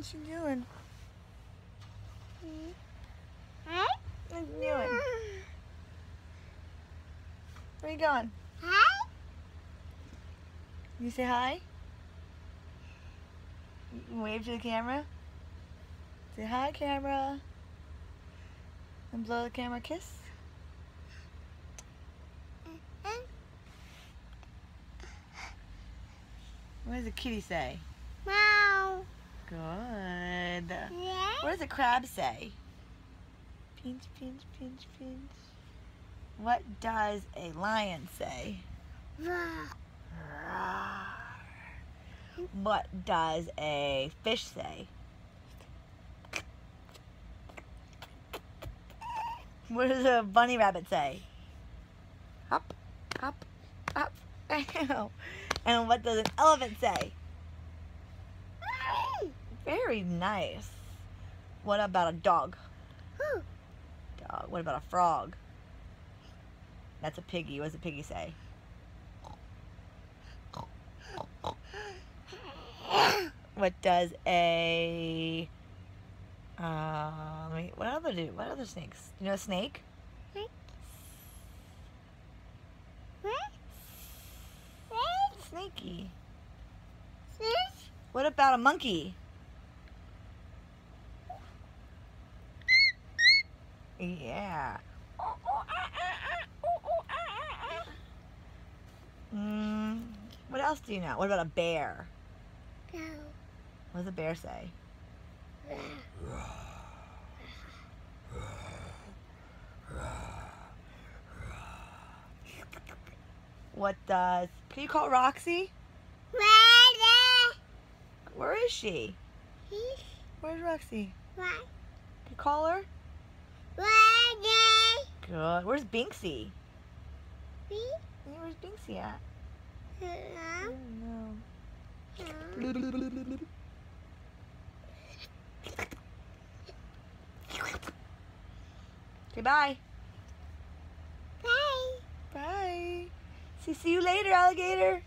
What's she doing? Hi. What you doing? Where are you going? Hi. You say hi? Wave to the camera? Say hi, camera. And blow the camera a kiss. Mm-hmm. What does a kitty say? Good. Yeah. What does a crab say? Pinch, pinch, pinch, pinch. What does a lion say? Roar. What does a fish say? What does a bunny rabbit say? Hop, hop, hop. and what does an elephant say? Very nice. What about a dog? Dog. What about a frog? That's a piggy. What does a piggy say? What does a uh, let me, what other do? What other snakes? You know a snake? Snaky. What about a monkey? Yeah. Mm, what else do you know? What about a bear? No. What does a bear say? What does... Can you call Roxy? Where is she? Where's Roxy? Can you call her? Good. Where's Binksy? Yeah, where's Binksy at? I don't know. Okay, bye. Bye. Bye. See, see you later, alligator.